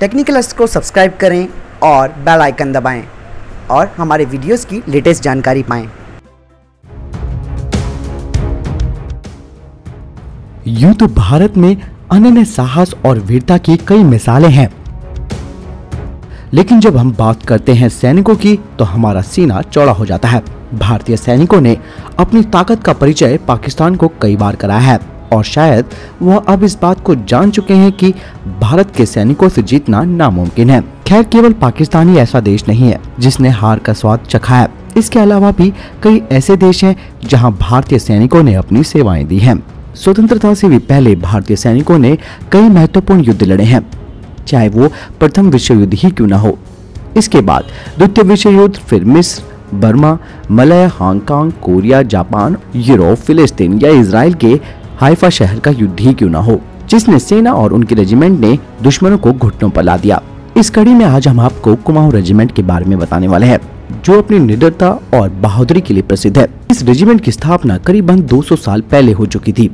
Technical को subscribe करें और बेल आइकन दबाएँ और हमारे वीडियोस की लेटेस्ट जानकारी पाएँ। यूँ तो भारत में अनन्य साहस और वीरता की कई मिसालें हैं। लेकिन जब हम बात करते हैं सैनिकों की तो हमारा सीना चौड़ा हो जाता है। भारतीय सैनिकों ने अपनी ताकत का परिचय पाकिस्तान को कई बार कराया है। और शायद वह अब इस बात को जान चुके हैं कि भारत के सैनिकों से जीतना नामुमकिन है। खैर, केवल पाकिस्तान ही ऐसा देश नहीं है जिसने हार का स्वाद चखा है। इसके अलावा भी कई ऐसे देश हैं जहाँ भारतीय सैनिकों ने अपनी सेवाएँ दी हैं। स्वतंत्रता से भी पहले भारतीय सैनिकों ने कई महत्वपूर्ण युद्ध लड़े हैं, चाहे वो प्रथम विश्व युद्ध ही क्यों न हो। इसके बाद द्वितीय विश्व युद्ध फिर मिस्र, Burma, Malay, Hong Kong, Korea, Japan, Europe, फिलिस्तीन या इसराइल के हाइफा शहर का युद्ध ही क्यों न हो, जिसने सेना और उनके रेजिमेंट ने दुश्मनों को घुटनों पर ला दिया। इस कड़ी में आज हम आपको कुमाऊं रेजिमेंट के बारे में बताने वाले हैं, जो अपनी निडरता और बहादुरी के लिए प्रसिद्ध है। इस रेजिमेंट की स्थापना करीबन 200 साल पहले हो चुकी थी।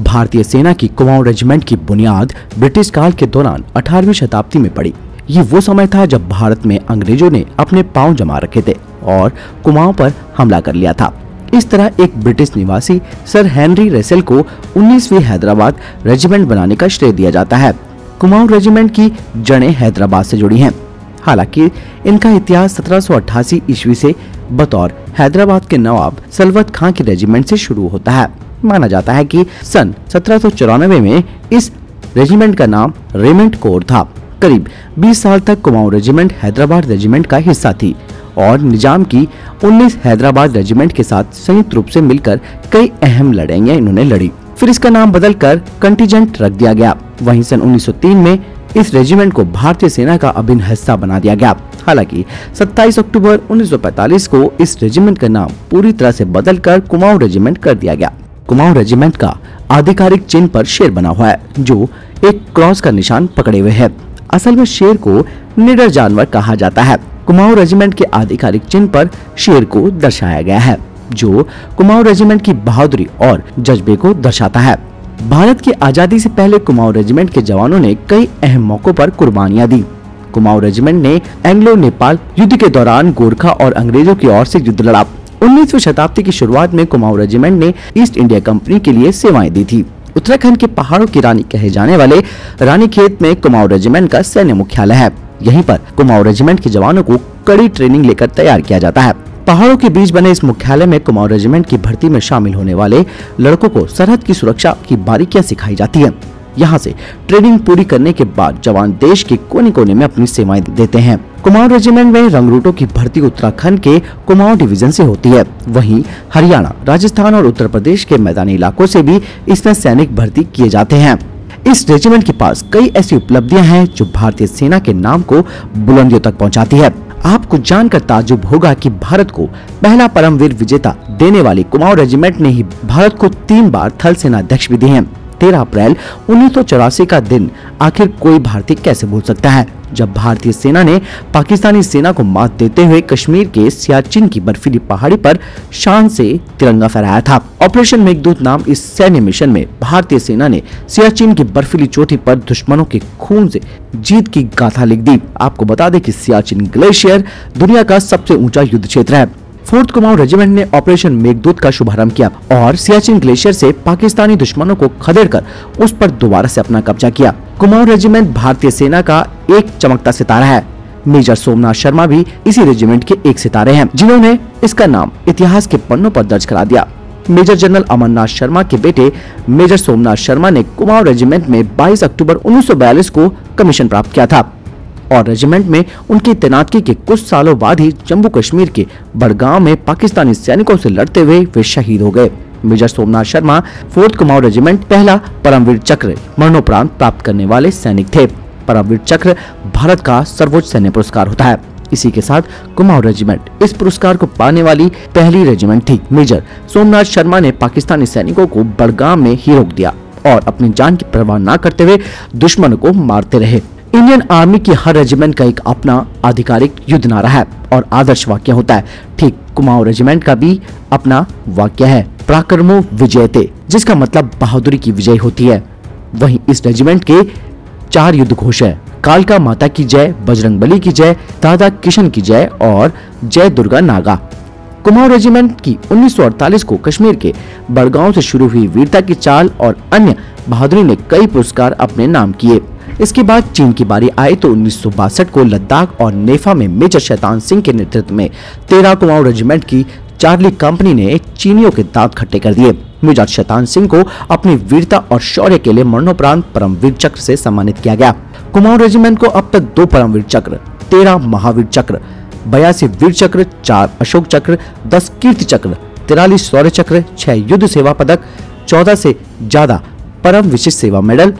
भारतीय सेना की कुमाऊं रेजिमेंट की बुनियाद ब्रिटिश काल के दौरान 18वीं शताब्दी में पड़ी। ये वो समय था जब भारत में अंग्रेज़ों ने अपने पाँव जमा रखे थे और कुमाऊं पर हमला कर लिया था। इस तरह एक ब्रिटिश निवासी, सर हेनरी रेसेल को 19वीं हैदराबाद रेजिमेंट बनाने का श्रेय दिया जाता है। कुमाऊं रेजिमेंट की जड़ें हैदराबाद से जुड़ी हैं। हालाँकि, इनका इतिहास 1788 ईस्वी से बतौर हैदराबाद के नवाब सलवत खां के रेजिमेंट से शुरू होता है। माना जाता है कि सन सत्रह सौ चौरानवे में इस रेजिमेंट का नाम रेमेंट कोर था। करीब 20 साल तक कुमाऊं रेजिमेंट हैदराबाद रेजिमेंट का हिस्सा थी। और निज़ाम की 19 हैदराबाद रेजिमेंट के साथ संयुक्त रूप से मिलकर कई अहम लड़ाइयाँ इन्होंने लड़ी। फिर इसका नाम बदलकर कंटीजेंट रख दिया गया। वहीं सन 1903 में इस रेजिमेंट को भारतीय सेना का अभिन्न हिस्सा बना दिया गया। हालाँकि 27 अक्टूबर 1945 को इस रेजिमेंट का नाम पूरी तरह से बदलकर कुमाऊं रेजिमेंट कर दिया गया। कुमाऊं रेजिमेंट का आधिकारिक चिन्ह पर शेर बना हुआ है, जो एक क्रॉस का निशान पकड़े हुए है। असल में शेर को निडर जानवर कहा जाता है। कुमाऊं रेजिमेंट के आधिकारिक चिन्ह पर शेर को दर्शाया गया है, जो कुमाऊं रेजिमेंट की बहादुरी और जज्बे को दर्शाता है। भारत की आज़ादी से पहले कुमाऊं रेजिमेंट के जवानों ने कई अहम मौकों पर कुर्बानियाँ दी। कुमाऊं रेजिमेंट ने एंग्लो, नेपाल युद्ध के दौरान गोरखा और अंग्रेज़ों की ओर से युद्ध लड़ा। उन्नीसवीं शताब्दी की शुरुआत में कुमाऊं रेजिमेंट ने ईस्ट इंडिया कंपनी के लिए सेवाएँ दी थी। उत्तराखंड के पहाड़ों की रानी कहे जाने वाले रानी खेत में कुमाऊं रेजिमेंट का सैन्य मुख्यालय है। यहीं पर कुमाऊं रेजिमेंट के जवानों को कड़ी ट्रेनिंग लेकर तैयार किया जाता है। पहाड़ों के बीच बने इस मुख्यालय में कुमाऊं रेजिमेंट की भर्ती में शामिल होने वाले लड़कों को सरहद की सुरक्षा की बारीकियाँ सिखाई जाती है। यहाँ से ट्रेनिंग पूरी करने के बाद जवान देश के कोने कोने में अपनी सेवाएँ देते हैं। कुमाऊं रेजिमेंट में रंगरूटों की भर्ती उत्तराखंड के कुमाऊं डिवीज़न से होती है। वहीं हरियाणा, राजस्थान और उत्तर प्रदेश के मैदानी इलाकों से भी इसमें सैनिक भर्ती किए जाते हैं। इस रेजिमेंट के पास कई ऐसी उपलब्धियाँ हैं जो भारतीय सेना के नाम को बुलंदियों तक पहुंचाती है। आपको जानकर ताजुब होगा कि भारत को पहला परमवीर विजेता देने वाली कुमाऊं रेजिमेंट ने ही भारत को तीन बार थल सेना अध्यक्ष भी दिए हैं। तेरह अप्रैल उन्नीस सौ चौरासी का दिन आखिर कोई भारतीय कैसे भूल सकता है? जब भारतीय सेना ने पाकिस्तानी सेना को मात देते हुए कश्मीर के सियाचिन की बर्फीली पहाड़ी पर शान से तिरंगा फहराया था। ऑपरेशन मेघदूत नाम इस सैन्य मिशन में भारतीय सेना ने सियाचिन की बर्फीली चोटी पर दुश्मनों के खून से जीत की गाथा लिख दी। आपको बता दें कि सियाचिन ग्लेशियर दुनिया का सबसे ऊँचा युद्ध क्षेत्र है। फोर्थ कुमाऊं रेजिमेंट ने ऑपरेशन मेघदूत का शुभारंभ किया और सियाचिन ग्लेशियर से पाकिस्तानी दुश्मनों को खदेड़कर उस पर दोबारा से अपना कब्जा किया। कुमाऊं रेजिमेंट भारतीय सेना का एक चमकता सितारा है। मेजर सोमनाथ शर्मा भी इसी रेजिमेंट के एक सितारे हैं, जिन्होंने इसका नाम इतिहास के पन्नों पर दर्ज करा दिया। मेजर जनरल अमरनाथ शर्मा के बेटे मेजर सोमनाथ शर्मा ने कुमाऊं रेजिमेंट में 22 अक्टूबर 1942 को कमीशन प्राप्त किया था। और रेजिमेंट में उनकी तैनाती के कुछ सालों बाद ही जम्मू कश्मीर के बड़गांव में पाकिस्तानी सैनिकों से लड़ते हुए वे शहीद हो गए। Major Somnath Sharma, fourth Kumaon regiment, पहला परमवीर चक्र, मरणोपरांत प्राप्त करने वाले सैनिक थे। परमवीर चक्र भारत का सर्वोच्च सैन्य पुरस्कार होता है। इसी के साथ कुमाऊं रेजिमेंट इस पुरस्कार को पाने वाली पहली रेजिमेंट थी। मेजर सोमनाथ शर्मा ने पाकिस्तानी सैनिकों को बड़गाम में ही रोक दिया और अपनी जान की परवाह न करते हुए दुश्मन को मारते रहे। इंडियन आर्मी की हर रेजिमेंट का एक अपना आधिकारिक युद्ध नारा है और आदर्श वाक्य होता है। ठीक कुमाऊं रेजिमेंट का भी अपना वाक्य है। पराक्रमो विजयते जिसका मतलब बहादुरी की विजय होती है। वहीं इस रेजिमेंट के चार युद्ध घोष है। कालका माता की जय, बजरंग बली की जय, दादा किशन की जय और जय दुर्गा नागा। कुमाऊं रेजिमेंट की 1948 को कश्मीर के बड़गांव से शुरू हुई वीरता की चाल और अन्य बहादुरी ने कई पुरस्कार अपने नाम किए। इसके बाद चीन की बारी आई तो उन्नीस सौ बासठ को लद्दाख और नेफा में मेजर शैतान सिंह के नेतृत्व में तेरह कुमाऊं रेजिमेंट की चार्ली कंपनी ने चीनियों के दांत खट्टे कर दिए। मेजर शैतान सिंह को अपनी वीरता और शौर्य के लिए मरणोपरांत परमवीर चक्र से सम्मानित किया गया। कुमाऊं रेजिमेंट को अब तक दो परमवीर चक्र, तेरह महावीर चक्र, बयासी वीर चक्र, चार अशोक चक्र, दस कीर्ति चक्र, तिरालीस शौर्य चक्र, छह युद्ध सेवा पदक, चौदह से ज़्यादा परम विशिष्ट सेवा मेडल,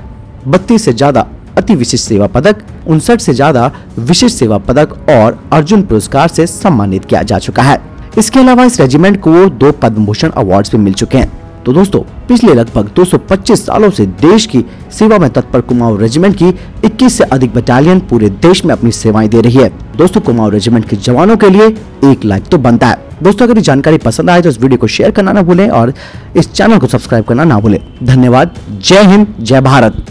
बत्तीस से ज़्यादा अति विशिष्ट सेवा पदक, उनसठ से ज़्यादा विशिष्ट सेवा पदक और अर्जुन पुरस्कार से सम्मानित किया जा चुका है। इसके अलावा इस रेजिमेंट को दो पद्म भूषण अवार्ड भी मिल चुके हैं। तो दोस्तों, पिछले लगभग 225 सालों से देश की सेवा में तत्पर कुमाऊं रेजिमेंट की 21 से अधिक बटालियन पूरे देश में अपनी सेवाएँ दे रही है। दोस्तों, कुमाऊं रेजिमेंट के जवानों के लिए एक लाइक तो बनता है। दोस्तों, अगर ये जानकारी पसंद आए तो इस वीडियो को शेयर करना ना भूलें और इस चैनल को सब्सक्राइब करना ना भूलें। धन्यवाद। जय हिंद, जय भारत।